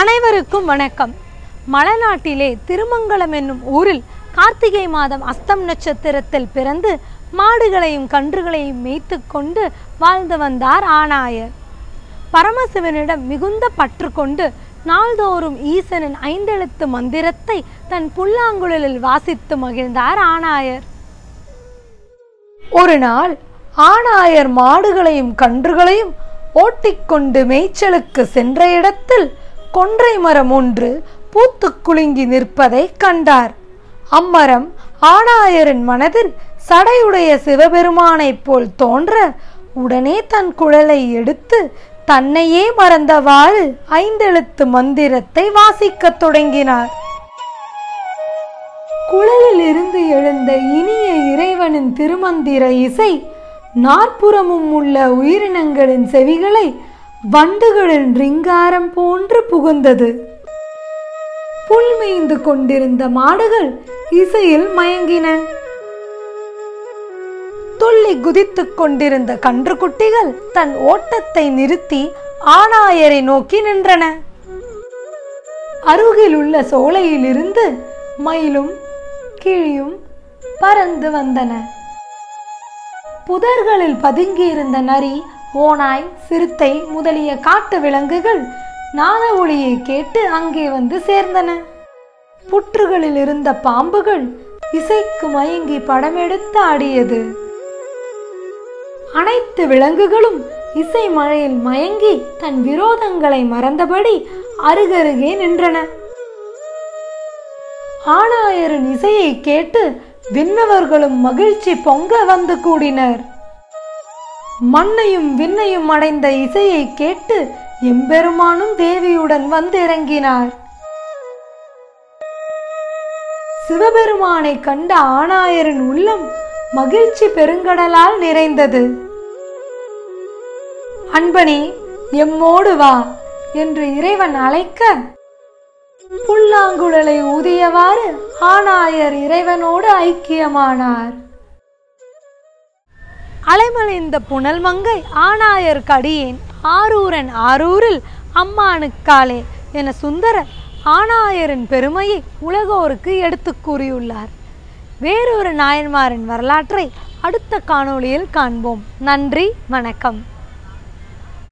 அனைவருக்கும் வணக்கம். மலைநாட்டிலே திருமங்கலம் என்னும் ஊரில் கார்த்திகை மாதம் அஸ்தம் நட்சத்திரத்தில் பிறந்து மாடுகளையும் கன்றுகளையும் மேய்த்து கொண்டு வாழ்ந்து வந்தார் ஆனாயர். பரமசிவனிடம் மிகுந்த பற்று கொண்டு நாள்தோறும் ஈசனின் ஐந்தெழுத்து மந்திரத்தை தன் புல்லாங்குழலில் வாசித்து மகிழ்ந்தார் ஆணாயர். ஒரு நாள் ஆணாயர் மாடுகளையும் கன்றுகளையும் ஓட்டிக்கொண்டு மேய்ச்சலுக்கு சென்ற இடத்தில் கொன்றை மரம் ஒன்று பூத்து குலுங்கி நிற்பதை கண்டார். அம்மரம் ஆணாயரின் மனதில் சடையுடைய சிவபெருமானைப் போல் தோன்ற உடனே தன் குழலை எடுத்து தன்னையே மறந்தவாறு ஐந்தெழுத்து மந்திரத்தை வாசிக்கத் தொடங்கினார். குழலில் இருந்து எழுந்த இனிய இறைவனின் திருமந்திர இசை நாற்புறமும் உள்ள உயிரினங்களின் செவிகளை வண்டுகளின் ரிங்காரம் போன்று புகுந்தது. புல் மேய்ந்து கொண்டிருந்த மாடுகள் இசையில் மயங்கின. துள்ளி குதித்துக் கொண்டிருந்த கன்றுக்குட்டிகள் தன் ஓட்டத்தை நிறுத்தி ஆணாயரை நோக்கி நின்றன. அருகில் உள்ள சோலையிலிருந்து மயிலும் கிழியும் பறந்து வந்தன. புதர்களில் பதுங்கியிருந்த நரி ஓனாய் சிறுத்தை முதலிய காட்டு விலங்குகள் நாத ஒளியை கேட்டு அங்கே வந்து சேர்ந்தன. புற்றுகளில் இருந்த பாம்புகள் இசைக்கு மயங்கி படமெடுத்து ஆடியது. அனைத்து விலங்குகளும் இசை மழையில் மயங்கி தன் விரோதங்களை மறந்தபடி அருகருகே நின்றன. ஆணாயரின் இசையை கேட்டு விண்ணவர்களும் மகிழ்ச்சி பொங்க வந்து கூடினர். மண்ணையும் விண்ணையும் அடைந்த இசையை கேட்டு எம்பெருமானும் தேவியுடன் வந்து இறங்கினார் சிவபெருமானை கண்ட ஆணாயரின் உள்ளம் மகிழ்ச்சி பெருங்கடலால் நிறைந்தது. அன்பனே எம்மோடு வா என்று இறைவன் அழைக்க புல்லாங்குழலை ஊதியவாறு ஆணாயர் இறைவனோடு ஐக்கியமானார். அலைமலைந்த புனல் மங்கை ஆனாயர் கடியேன் ஆரூரன் ஆரூரில் அம்மானுக்காலே என சுந்தரர் ஆணாயரின் பெருமையை உலகோருக்கு எடுத்துக் கூறியுள்ளார். வேறொரு நாயன்மாரின் வரலாற்றை அடுத்த காணொளியில் காண்போம். நன்றி வணக்கம்.